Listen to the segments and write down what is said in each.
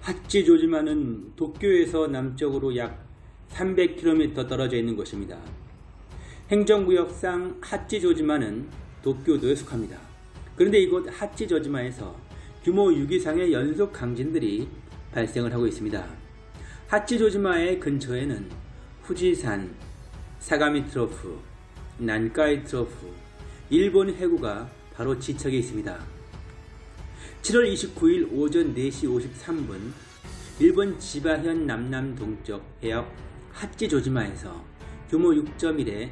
하치조지마는 도쿄에서 남쪽으로 약 300km 떨어져 있는 곳입니다. 행정구역상 하치 조지마는 도쿄도에 속합니다. 그런데 이곳 하치 조지마에서 규모 6 이상의 연속 강진들이 발생을 하고 있습니다. 하치 조지마의 근처에는 후지산, 사가미 트로프, 난카이 트로프, 일본 해구가 바로 지척에 있습니다. 7월 29일 오전 4시 53분 일본 지바현 남남 동쪽 해역 하치조지마에서 규모 6.1의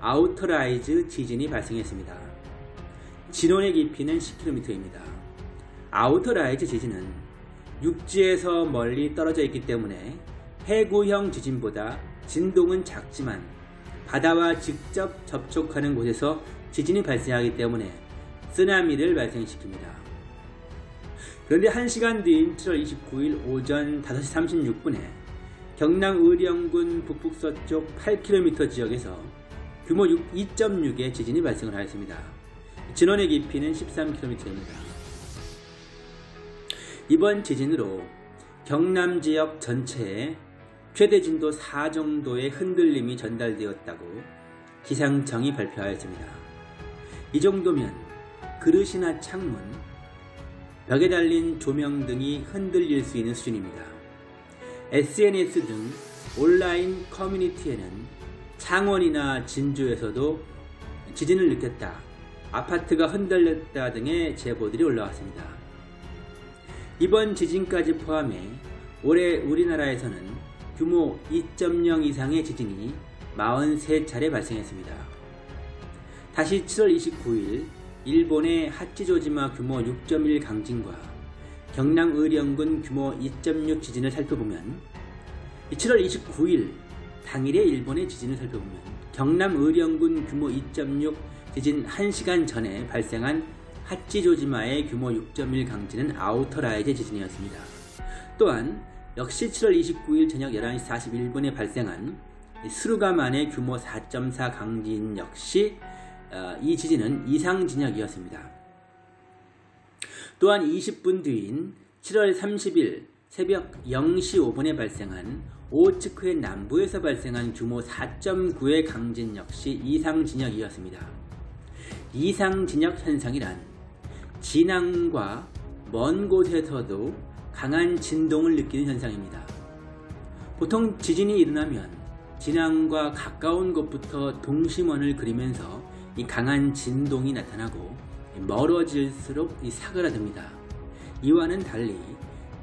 outer rise 지진이 발생했습니다. 진원의 깊이는 10km입니다. outer rise 지진은 육지에서 멀리 떨어져 있기 때문에 해구형 지진보다 진동은 작지만 바다와 직접 접촉하는 곳에서 지진이 발생하기 때문에 쓰나미를 발생시킵니다. 그런데 1시간 뒤인 7월 29일 오전 5시 36분에 경남 의령군 북북서쪽 8km 지역에서 규모 2.6의 지진이 발생을 하였습니다. 진원의 깊이는 13km입니다. 이번 지진으로 경남 지역 전체에 최대 진도 4 정도의 흔들림이 전달되었다고 기상청이 발표하였습니다. 이 정도면 그릇이나 창문, 벽에 달린 조명 등이 흔들릴 수 있는 수준입니다. SNS 등 온라인 커뮤니티에는 창원이나 진주에서도 지진을 느꼈다, 아파트가 흔들렸다 등의 제보들이 올라왔습니다. 이번 지진까지 포함해 올해 우리나라에서는 규모 2.0 이상의 지진이 43차례 발생했습니다. 다시 7월 29일 일본의 하치조지마 규모 6.1 강진과 경남 의령군 규모 2.6 지진을 살펴보면 7월 29일 당일의 일본의 지진을 살펴보면 경남 의령군 규모 2.6 지진 1시간 전에 발생한 하치조지마의 규모 6.1 강진은 outer rise 지진이었습니다. 또한 역시 7월 29일 저녁 11시 41분에 발생한 스루가만의 규모 4.4 강진 역시 어, 이 지진은 이상진역이었습니다. 또한 20분 뒤인 7월 30일 새벽 0시 5분에 발생한 오츠크의 남부에서 발생한 규모 4.9의 강진 역시 이상진역이었습니다. 이상진역 현상이란 진앙과 먼 곳에서도 강한 진동을 느끼는 현상입니다. 보통 지진이 일어나면 진앙과 가까운 곳부터 동심원을 그리면서 이 강한 진동이 나타나고 멀어질수록 이 사그라듭니다. 이와는 달리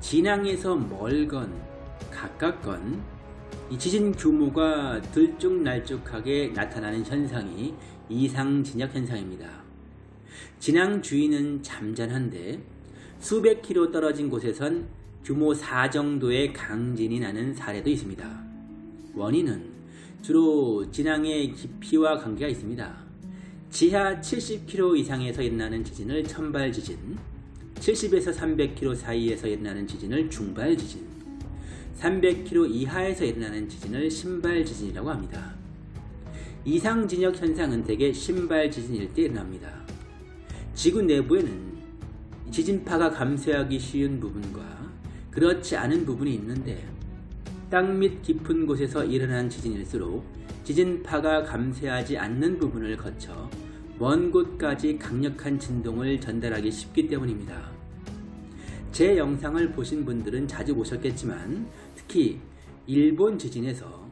진앙에서 멀건 가깝건 이 지진 규모가 들쭉날쭉하게 나타나는 현상이 이상진역 현상입니다. 진앙 주위는 잠잠한데 수백 킬로 떨어진 곳에선 규모 4 정도의 강진이 나는 사례도 있습니다. 원인은 주로 진앙의 깊이와 관계가 있습니다. 지하 70km 이상에서 일어나는 지진을 천발 지진, 70에서 300km 사이에서 일어나는 지진을 중발 지진, 300km 이하에서 일어나는 지진을 신발 지진이라고 합니다. 이상 진역 현상은 대개 신발 지진일 때 일어납니다. 지구 내부에는 지진파가 감쇄하기 쉬운 부분과 그렇지 않은 부분이 있는데 땅 밑 깊은 곳에서 일어난 지진일수록 지진파가 감쇄하지 않는 부분을 거쳐 먼 곳까지 강력한 진동을 전달하기 쉽기 때문입니다. 제 영상을 보신 분들은 자주 보셨겠지만 특히 일본 지진에서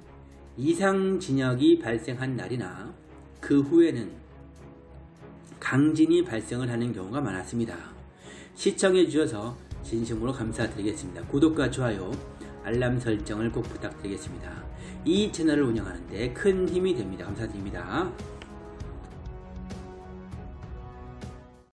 이상 진역이 발생한 날이나 그 후에는 강진이 발생을 하는 경우가 많았습니다. 시청해 주셔서 진심으로 감사드리겠습니다. 구독과 좋아요, 알람 설정을 꼭 부탁드리겠습니다. 이 채널을 운영하는데 큰 힘이 됩니다. 감사드립니다.